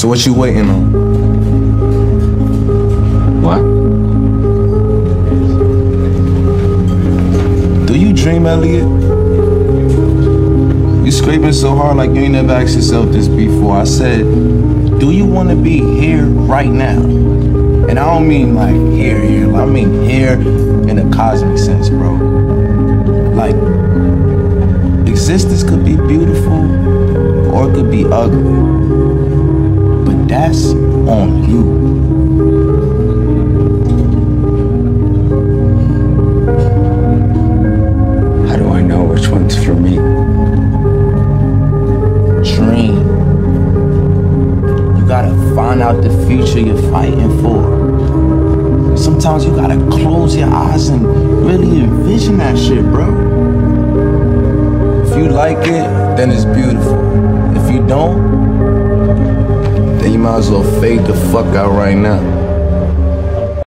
So what you waiting on? What? Do you dream, Elliot? You scraping so hard like you ain't never asked yourself this before. I said, do you want to be here right now? And I don't mean like here, here. I mean here in a cosmic sense, bro. Like, existence could be beautiful or it could be ugly. That's on you. How do I know which one's for me? dream. You gotta find out the future you're fighting for. Sometimes you gotta close your eyes and really envision that shit, bro. If you like it, then it's beautiful. If you don't, might as well fade the fuck out right now.